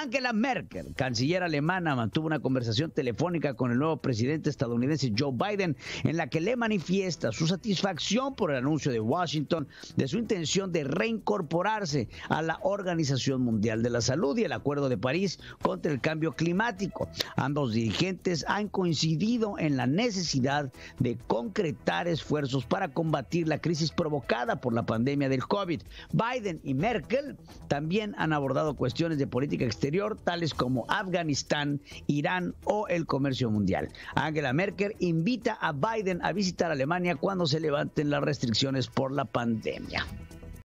Angela Merkel, canciller alemana, mantuvo una conversación telefónica con el nuevo presidente estadounidense Joe Biden en la que le manifiesta su satisfacción por el anuncio de Washington de su intención de reincorporarse a la Organización Mundial de la Salud y el Acuerdo de París contra el cambio climático. Ambos dirigentes han coincidido en la necesidad de concretar esfuerzos para combatir la crisis provocada por la pandemia del COVID. Biden y Merkel también han abordado cuestiones de política exterior tales como Afganistán, Irán o el comercio mundial. Angela Merkel invita a Biden a visitar Alemania cuando se levanten las restricciones por la pandemia.